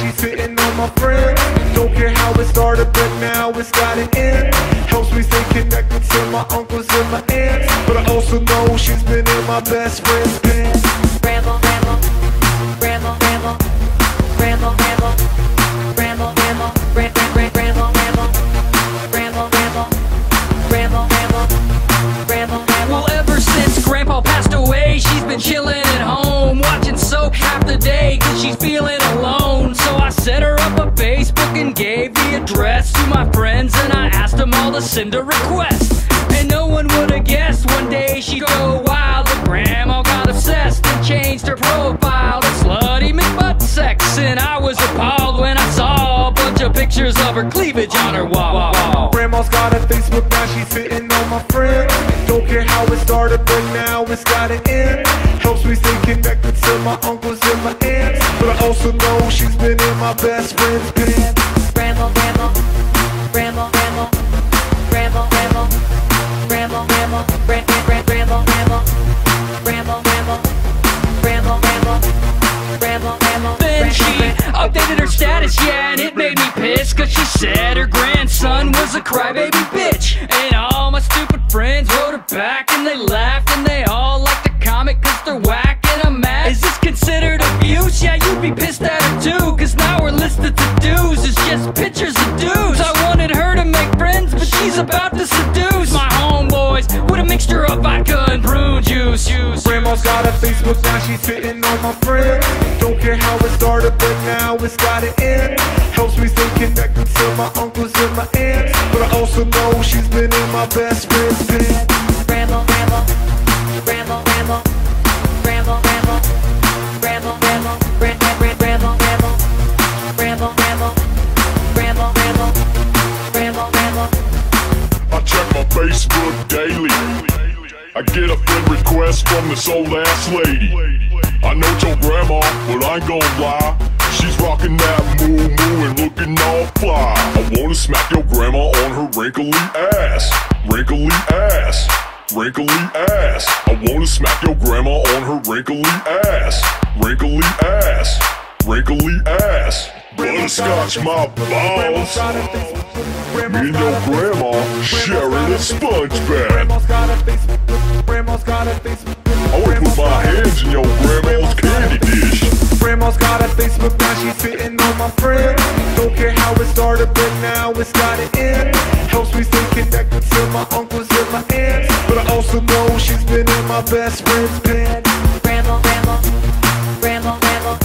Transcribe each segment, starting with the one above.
she's sitting on my friends. Don't care how it started, but now it's got an end. Helps me stay connected to my uncles and my aunts. But I also know she's been in my best friend's pants. The address to my friends, and I asked them all to send a request. And no one would have guessed one day she'd go wild. But Grandma got obsessed and changed her profile to slutty McButt sex. And I was appalled when I saw a bunch of pictures of her cleavage on her wall. Grandma's got a Facebook, now she's sitting on my friends. Don't care how it started, but now it's got an end. Helps me stay connected to my uncles and my aunts. But I also know she's been in my best friend's pants. Her status, yeah, and it made me pissed Cause she said her grandson was a crybaby bitch And all my stupid friends wrote her back and they laughed And they all liked the comic cause they're whack and I'm mad Is this considered abuse? Yeah, you'd be pissed at her too Cause now her list of to-dos is just pictures of dudes I wanted her to make friends, but she's about to seduce My homeboys with a mixture of vodka and prune juice. Grandma's got a Facebook, now she's hitting on my friends. Started, but now it's got an end. Helps me stay connected to my uncles and my aunts. But I also know she's been in my best friend's pants. ramble, ramble, ramble, ramble, ramble, ramble, ramble, ramble, ram- ram- ram- ramble, ramble, ramble, ramble, ramble, ramble, ramble, ramble. I check my Facebook daily. I get a friend request from this old ass lady. I know it's your grandma, but I ain't gonna lie. Rocking that moo moo and looking all fly. I wanna smack your grandma on her wrinkly ass. Wrinkly ass. Wrinkly ass. I wanna smack your grandma on her wrinkly ass. Wrinkly ass. Wrinkly ass. Butterscotch my balls. Me and your grandma sharing a sponge bath. Grandma's got a got. I would put my hands in your grandma's candy dish. Grandma's got a Facebook now, she's spitting on my friend. Don't care how it started, but now it's gotta end. Helps me stay connected to my uncles and my aunts. But I also know she's been in my best friend's pen. Ramble, ramble, ramble, ramble.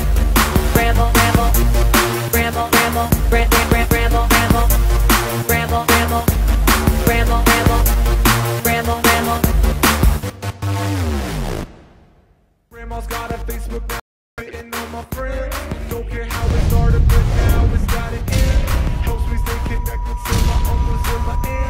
Ramble, ramble, ramble, ramble, ramble, ramble, ramble, ramble Ramble, ramble, ramble, ramble, ramble, ramble Facebook my friend, Don't care how it started, but now it's got an end. Helps me stay connected to my uncles and my aunts.